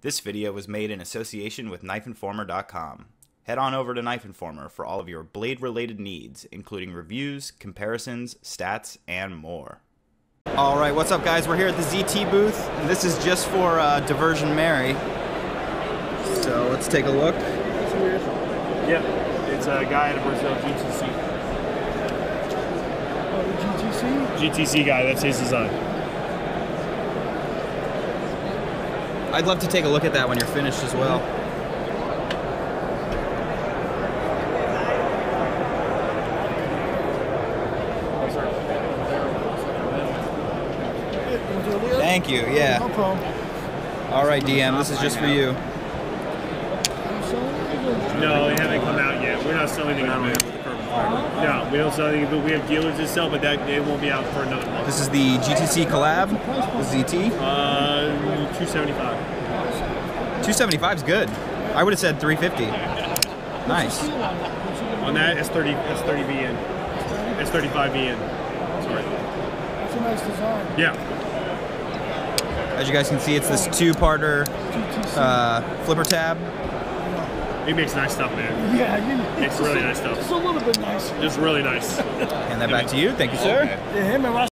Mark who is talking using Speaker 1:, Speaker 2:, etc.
Speaker 1: This video was made in association with KnifeInformer.com. Head on over to Knife Informer for all of your blade related needs, including reviews, comparisons, stats, and more. All right, what's up, guys? We're here at the ZT booth, and this is just for uh, Diversion Mary. So let's take a look.
Speaker 2: Yeah, it's a guy at a Brazil GTC.
Speaker 3: Oh, GTC?
Speaker 2: GTC guy, that's his design.
Speaker 1: I'd love to take a look at that when you're finished as well. Thank you,
Speaker 3: No
Speaker 1: yeah.
Speaker 3: problem.
Speaker 1: All right, DM, this is just for you.
Speaker 3: You selling it or-
Speaker 2: No, they haven't come out yet. We're not selling anything. on it. No, we don't sell anything, but we have dealers that sell, but that they won't be out for another month.
Speaker 1: This is the GTC collab, the ZT.
Speaker 2: Uh, 275.
Speaker 1: 275 is good. I would have said 350. Nice.
Speaker 3: On it. What's it-
Speaker 2: On that, it's 30. It's 30 V in. It's 35 V in. Sorry.
Speaker 3: That's a nice design.
Speaker 2: Yeah.
Speaker 1: As you guys can see, it's this two-parter uh, flipper tab.
Speaker 2: He makes nice stuff, man.
Speaker 3: yeah, you,
Speaker 2: It's really nice stuff.
Speaker 3: It's a little bit nice.
Speaker 2: It's really nice.
Speaker 1: Hand that back to you. Thank you, sir.
Speaker 3: Yeah, him and Ross